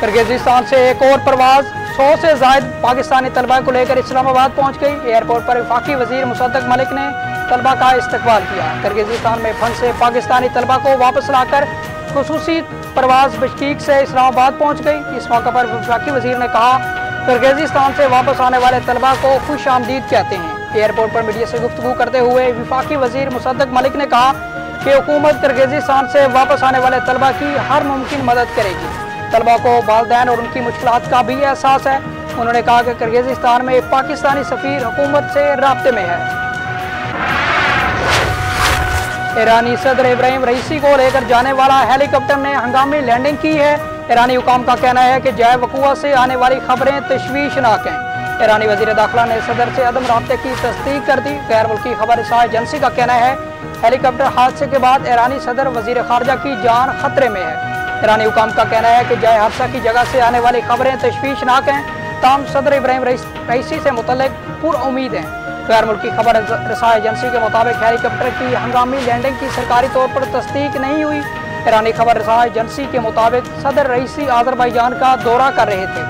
کرگزستان سے ایک اور پرواز سو سے زائد پاکستانی طلبہ کو لے کر اسلام آباد پہنچ گئی۔ ایئرپورٹ پر وفاقی وزیر مصدق ملک نے طلبہ کا استقبال کیا۔ کرگزستان میں پھنسے پاکستانی طلبہ کو واپس لا کر خصوصی پرواز بشکیک سے اسلام آباد پہنچ گئی۔ اس موقع پر وفاقی وزیر نے کہا کرگزستان سے واپس آنے والے طلبہ کو خوش آمدید کہتے ہیں۔ ایئرپورٹ پر میڈیا سے گفتگو کرتے ہوئے وفاقی وزیر مصدق ملک نے کہا کہ حکومت کرگزستان سے واپس آنے والے طلبہ کی ہر ممکن مدد کرے گی۔ طلبہ کو والدین اور ان کی مشکلات کا بھی احساس ہے۔ انہوں نے کہا کہ کرگزستان میں پاکستانی سفیر حکومت سے رابطے میں ہے۔ ایرانی صدر ابراہیم رئیسی کو لے کر جانے والا ہیلی کاپٹر نے ہنگامی لینڈنگ کی ہے۔ ایرانی حکام کا کہنا ہے کہ جائے وقوع سے آنے والی خبریں تشویشناک ہیں۔ ایرانی وزیر داخلہ نے صدر سے عدم رابطے کی تصدیق کر دی۔ غیر ملکی خبر رساں ایجنسی کا کہنا ہے ہیلی کاپٹر حادثے کے بعد ایرانی صدر وزیر خارجہ کی جان خطرے میں ہے۔ ایرانی حکام کا کہنا ہے کہ جائے حادثہ کی جگہ سے آنے والی خبریں تشویشناک ہیں تاہم صدر ابراہیم رئیسی سے متعلق پر امید ہیں غیر ملکی خبر رساں ایجنسی کے مطابق ہیلی کاپٹر کی ہنگامی لینڈنگ کی سرکاری طور پر تصدیق نہیں ہوئی ایرانی خبر رساں ایجنسی کے مطابق صدر رئیسی آذربائیجان کا دورہ کر رہے تھے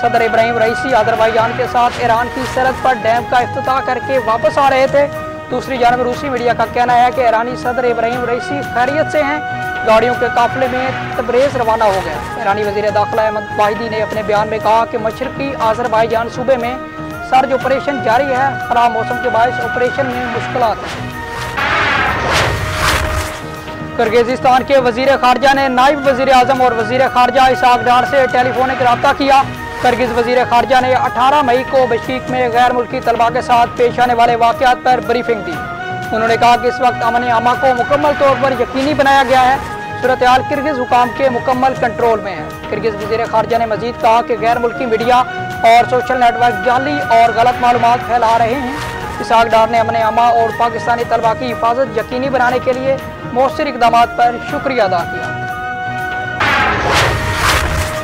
صدر ابراہیم رئیسی آذربائیجان کے ساتھ ایران کی سرحد پر ڈیم کا افتتاح کر کے واپس آ رہے تھے دوسری جانب روسی میڈیا کا کہنا ہے کہ ایرانی صدر ابراہیم رئیسی خیریت سے ہیں گاڑیوں کے قافلے میں تبریز روانہ ہو گئے ایرانی وزیر داخلہ احمد واحدی نے اپنے بیان میں کہا کہ مشرقی آذربائیجان صوبے میں سرج آپریشن جاری ہے خراب موسم کے باعث آپریشن میں مشکلات ہیں کرگزستان کے وزیر خارجہ نے نائب وزیر اعظم اور وزیر خارجہ اسحاق ڈار سے ٹیلی فونک رابطہ کیا کرگز وزیر خارجہ نے اٹھارہ مئی کو بشکیک میں غیر ملکی طلبہ کے ساتھ پیش آنے والے واقعات پر بریفنگ دی انہوں نے کہا کہ اس وقت امن عامہ کو مکمل طور پر یقینی بنایا گیا ہے صورتحال کرگز حکام کے مکمل کنٹرول میں ہے۔ کرگز وزیر خارجہ نے مزید کہا کہ غیر ملکی میڈیا اور سوشل نیٹ ورک جعلی اور غلط معلومات پھیلا رہے ہیں۔ اسحاق ڈار نے امن عامہ اور پاکستانی طلبہ کی حفاظت یقینی بنانے کے لیے مؤثر اقدامات پر شکریہ ادا کیا۔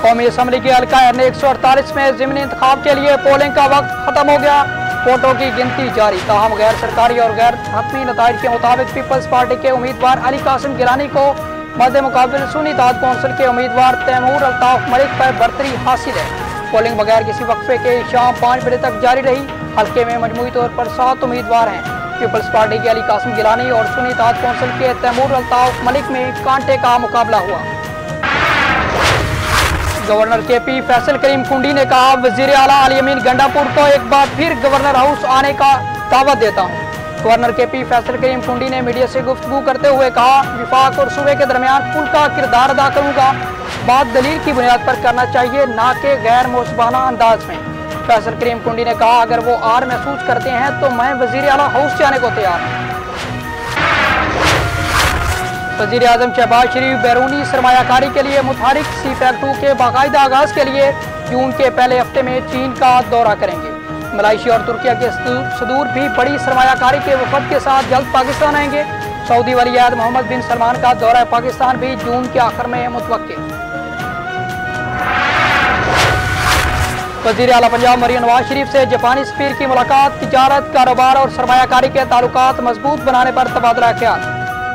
قومی اسمبلی کی حلقہ نے ایک سو اڑتالیس میں ضمنی انتخاب کے لیے پولنگ کا وقت ختم ہو گیا۔ ووٹوں کی گنتی جاری۔ تاہم غیر سرکاری اور غیر حتمی نتائج کے مطابق پیپلز پارٹی کے امیدوار علی قاسم گیلانی کو مد مقابل سنی داد کونسل کے امیدوار تیمور الطاف ملک پر برتری حاصل ہے۔ پولنگ بغیر کسی وقفے کے شام پانچ بجے تک جاری رہی۔ حلقے میں مجموعی طور پر سات امیدوار ہیں۔ پیپلز پارٹی کے علی قاسم گیلانی اور سنی داد کونسل کے تیمور الطاف ملک میں کانٹے کا مقابلہ ہوا۔ گورنر کے پی فیصل کریم کنڈی نے کہا، وزیر اعلیٰ علی امین گنڈاپور کو ایک بار پھر گورنر ہاؤس آنے کا دعوت دیتا ہوں۔ گورنر کے پی فیصل کریم کنڈی نے میڈیا سے گفتگو کرتے ہوئے کہا، وفاق اور صوبے کے درمیان پل کا کردار ادا کروں گا۔ بات دلیل کی بنیاد پر کرنا چاہیے، نہ کہ غیر موسبانہ انداز میں۔ فیصل کریم کنڈی نے کہا، اگر وہ آر محسوس کرتے ہیں تو میں وزیر اعلیٰ ہاؤس جانے کو تیار ہوں۔ وزیر اعظم شہباز شریف بیرونی سرمایہ کاری کے لیے متحرک سی پیک ٹو کے باقاعدہ آغاز کے لیے جون کے پہلے ہفتے میں چین کا دورہ کریں گے۔ ملائیشیا اور ترکیہ کے صدور بھی بڑی سرمایہ کاری کے وفد کے ساتھ جلد پاکستان آئیں گے۔ سعودی ولی عہد محمد بن سلمان کا دورہ پاکستان بھی جون کے آخر میں متوقع۔ وزیر اعلیٰ پنجاب مریم نواز شریف سے جاپانی سفیر کی ملاقات، تجارت، کاروبار اور سرمایہ کاری کے تعلقات مضبوط بنانے پر تبادلہ خیال۔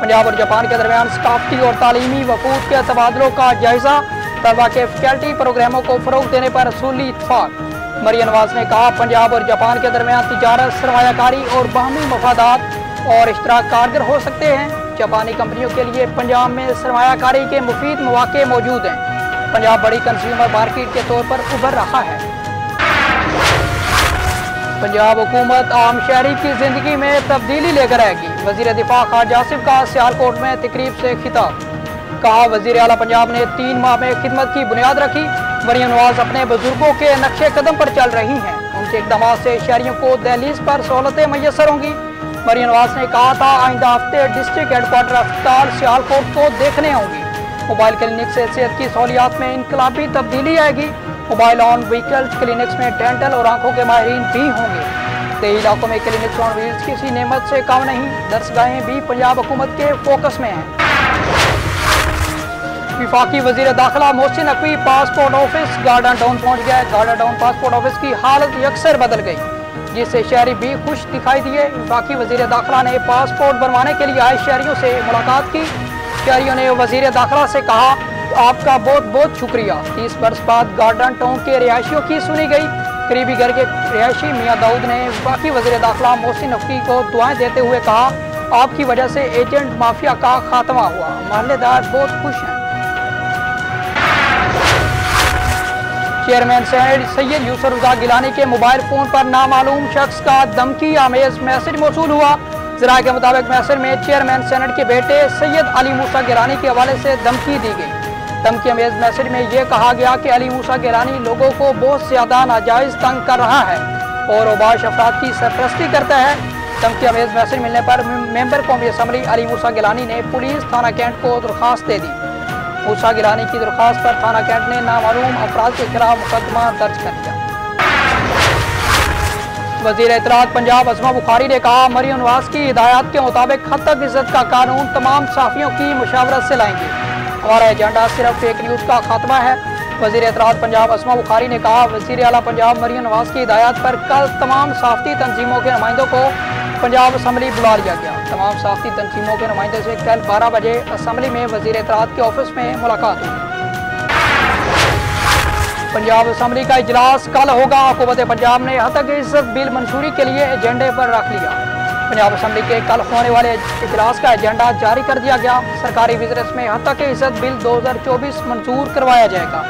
پنجاب اور جاپان کے درمیان ثقافتی اور تعلیمی وفود کے تبادلوں کا جائزہ، طلبہ کے فیکلٹی پروگراموں کو فروغ دینے پر اصولی اتفاق۔ مریم نواز نے کہا، پنجاب اور جاپان کے درمیان تجارت، سرمایہ کاری اور باہمی مفادات اور اشتراک کارگر ہو سکتے ہیں۔ جاپانی کمپنیوں کے لیے پنجاب میں سرمایہ کاری کے مفید مواقع موجود ہیں۔ پنجاب بڑی کنزیومر مارکیٹ کے طور پر ابھر رہا ہے۔ پنجاب حکومت عام شہری کی زندگی میں تبدیلی لے کر آئے گی۔ وزیر دفاع خواجہ آصف کا سیالکوٹ میں تقریب سے خطاب۔ کہا، وزیر اعلیٰ پنجاب نے تین ماہ میں خدمت کی بنیاد رکھی۔ مریم نواز اپنے بزرگوں کے نقش قدم پر چل رہی ہیں۔ ان کے اقدامات سے شہریوں کو دہلیز پر سہولتیں میسر ہوں گی۔ مریم نواز نے کہا تھا، آئندہ ہفتے ڈسٹرکٹ ہیڈ کوارٹر اسپتال سیالکوٹ کو دیکھنے ہوں گی۔ موبائل کلینک سے صحت کی سہولیات میں انقلابی تبدیلی آئے گی۔ موبائل آن ویکلز کلینکس میں ڈینٹل اور آنکھوں کے ماہرین بھی ہوں گے۔ دیہی علاقوں میں کلینکس آن ویلز کسی نعمت سے کم نہیں۔ درسگاہیں بھی پنجاب حکومت کے فوکس میں ہیں۔ وفاقی وزیر داخلہ Mohsin Naqvi passport office garden town پہنچ گیا ہے۔ گارڈن ڈاؤن پاسپورٹ آفس کی حالت یکسر بدل گئی۔ جس سے شہری بھی خوش دکھائی دیے۔ وفاقی وزیر داخلہ نے پاسپورٹ بنوانے کے لیے آئے شہریوں سے ملاقات کی۔ شہریوں نے وزیر داخلہ سے کہا، آپ کا بہت بہت شکریہ۔ تیس برس بعد گارڈن ٹاؤن کے رہائشیوں کی سنی گئی۔ قریبی گھر کے رہائشی میاں داؤد نے باقی وزیر داخلہ محسن نفقی کو دعائیں دیتے ہوئے کہا، آپ کی وجہ سے ایجنٹ مافیا کا خاتمہ ہوا۔ محلے دار بہت خوش ہیں۔ چیئرمین سید یوسر رضا گیلانی کے موبائل فون پر نامعلوم شخص کا دمکی آمیز میسج موصول ہوا۔ ذرائع کے مطابق میسج میں چیئرمین سینٹ کے بیٹے سید علی موسیٰ گیلانی کے حوالے سے دمکی دی گئی۔ دمکی امیز میسج میں یہ کہا گیا کہ علی موسیٰ گیلانی لوگوں کو بہت زیادہ ناجائز تنگ کر رہا ہے اور اوباش افراد کی سرپرستی کرتا ہے۔ دمکی امیز میسج ملنے پر ممبر قومی اسمبلی علی موسیٰ گیلانی نے پولیس تھانہ کینٹ کو درخواست دے دی۔ موسیٰ گیلانی کی درخواست پر تھانہ کینٹ نے نامعلوم افراد کے خلاف مقدمہ درج کر دیا۔ وزیر اطلاعات پنجاب عظمہ بخاری نے کہا، مریم نواز کی ہدایات کے مطابق خط تک عزت کا قانون تمام صحافیوں کی مشاورت سے لائیں گے۔ ہمارا ایجنڈا صرف فیک نیوز کا خاتمہ ہے۔ وزیر اطلاعات پنجاب عظمہ بخاری نے کہا، وزیر اعلیٰ پنجاب مریم نواز کی ہدایات پر کل تمام صحافتی تنظیموں کے نمائندوں کو پنجاب اسمبلی بلا لیا گیا۔ تمام صحافتی تنظیموں کے نمائندے سے کل بارہ بجے اسمبلی میں وزیر اطلاعات کے آفس میں ملاقات ہوئی۔ پنجاب اسمبلی کا اجلاس کل ہوگا۔ حکومت پنجاب نے حتک عزت بل منشوری کے لیے ایجنڈے پر رکھ لیا۔ پنجاب اسمبلی کے کل ہونے والے اجلاس کا ایجنڈا جاری کر دیا گیا۔ سرکاری وزرس میں حتک عزت بل دو ہزار چوبیس منظور کروایا جائے گا۔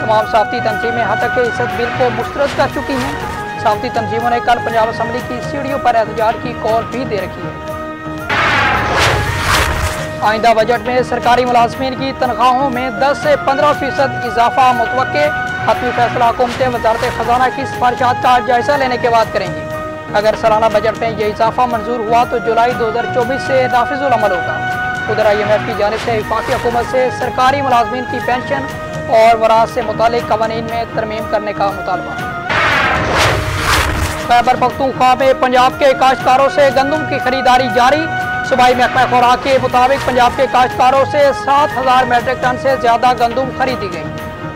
تمام صحافتی تنظیمیں حتک عزت بل کو مسترد کر چکی ہیں۔ صحافتی تنظیموں نے کل پنجاب اسمبلی کی سیڑھیوں پر احتجاج کی کال بھی دے رکھی ہے۔ آئندہ بجٹ میں سرکاری ملازمین کی تنخواہوں میں دس سے پندرہ فیصد اضافہ متوقع۔ حتمی فیصلہ حکومت وزارت خزانہ کی سفارشات کا جائزہ لینے کے بعد کریں گی۔ اگر سالانہ بجٹ میں یہ اضافہ منظور ہوا تو جولائی دو ہزار چوبیس سے نافذ العمل ہوگا۔ ادھر آئی ایم ایف کی جانب سے وفاقی حکومت سے سرکاری ملازمین کی پینشن اور وراث سے متعلق قوانین میں ترمیم کرنے کا مطالبہ۔ خیبر پختونخوا میں پنجاب کے کاشتکاروں سے گندم کی خریداری جاری۔ صوبائی محکمہ خوراک کے مطابق پنجاب کے کاشتکاروں سے سات ہزار میٹرک ٹن سے زیادہ گندم خریدی گئی۔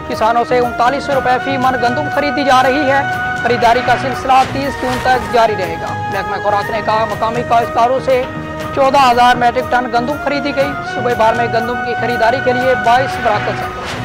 کسانوں سے انتالیس سو روپے فی من گندم خریدی جا رہی ہے۔ خریداری کا سلسلہ تیس جون تک جاری رہے گا۔ محکمہ خوراک نے کہا، مقامی کاشتکاروں سے چودہ ہزار میٹرک ٹن گندم خریدی گئی۔ صبح بار میں گندم کی خریداری کے لیے بائیس براکت ہیں۔